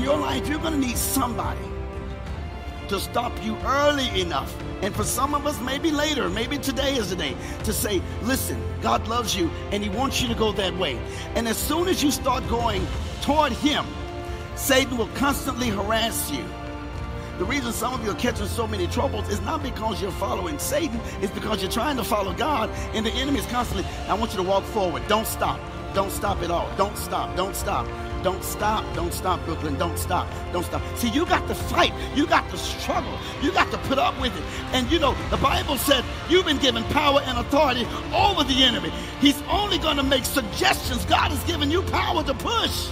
your life, you're going to need somebody to stop you early enough. And for some of us, maybe later, maybe today is the day to say, listen, God loves you and He wants you to go that way. And as soon as you start going toward Him, Satan will constantly harass you. The reason some of you are catching so many troubles is not because you're following Satan, it's because you're trying to follow God, and the enemy is constantly, I want you to walk forward. Don't stop. Don't stop at all. Don't stop. Don't stop. Don't stop. Don't stop, Brooklyn. Don't stop. Don't stop. See, you got to fight. You got to struggle. You got to put up with it. And you know, the Bible said you've been given power and authority over the enemy. He's only going to make suggestions. God has given you power to push.